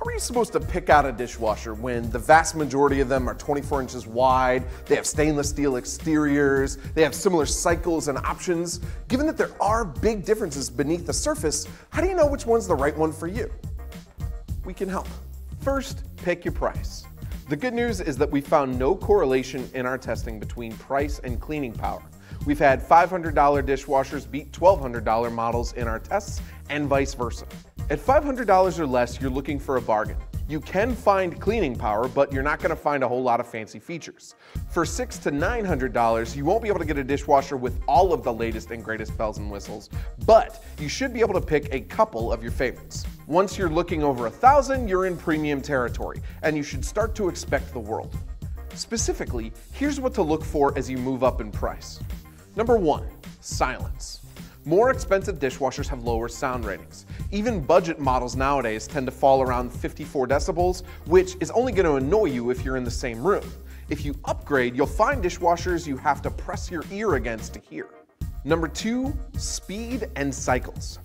How are you supposed to pick out a dishwasher when the vast majority of them are 24 inches wide, they have stainless steel exteriors, they have similar cycles and options? Given that there are big differences beneath the surface, how do you know which one's the right one for you? We can help. First, pick your price. The good news is that we found no correlation in our testing between price and cleaning power. We've had $500 dishwashers beat $1,200 models in our tests and vice versa. At $500 or less, you're looking for a bargain. You can find cleaning power, but you're not gonna find a whole lot of fancy features. For six to $900, you won't be able to get a dishwasher with all of the latest and greatest bells and whistles, but you should be able to pick a couple of your favorites. Once you're looking over a thousand, you're in premium territory, and you should start to expect the world. Specifically, here's what to look for as you move up in price. Number one, silence. More expensive dishwashers have lower sound ratings. Even budget models nowadays tend to fall around 54 decibels, which is only going to annoy you if you're in the same room. If you upgrade, you'll find dishwashers you have to press your ear against to hear. Number two, speed and cycles.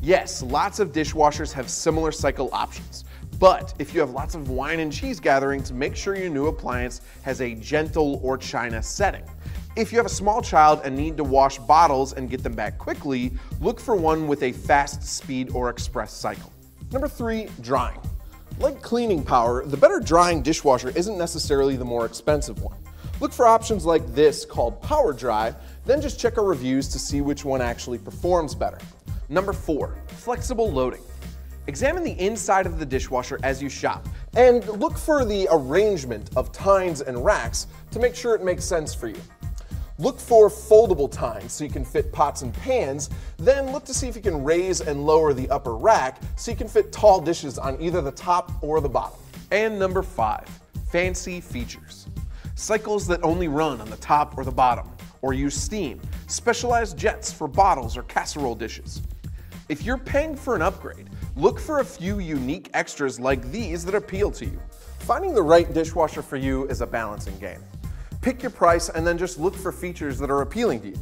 Yes, lots of dishwashers have similar cycle options, but if you have lots of wine and cheese gatherings, make sure your new appliance has a gentle or china setting. If you have a small child and need to wash bottles and get them back quickly, look for one with a fast speed or express cycle. Number three, drying. Like cleaning power, the better drying dishwasher isn't necessarily the more expensive one. Look for options like this called Power Dry, then just check our reviews to see which one actually performs better. Number four, flexible loading. Examine the inside of the dishwasher as you shop, and look for the arrangement of tines and racks to make sure it makes sense for you. Look for foldable tines so you can fit pots and pans, then look to see if you can raise and lower the upper rack so you can fit tall dishes on either the top or the bottom. And number five, fancy features. Cycles that only run on the top or the bottom, or use steam, specialized jets for bottles or casserole dishes. If you're paying for an upgrade, look for a few unique extras like these that appeal to you. Finding the right dishwasher for you is a balancing game. Pick your price and then just look for features that are appealing to you.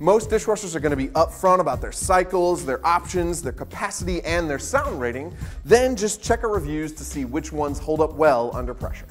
Most dishwashers are going to be upfront about their cycles, their options, their capacity, and their sound rating. Then just check our reviews to see which ones hold up well under pressure.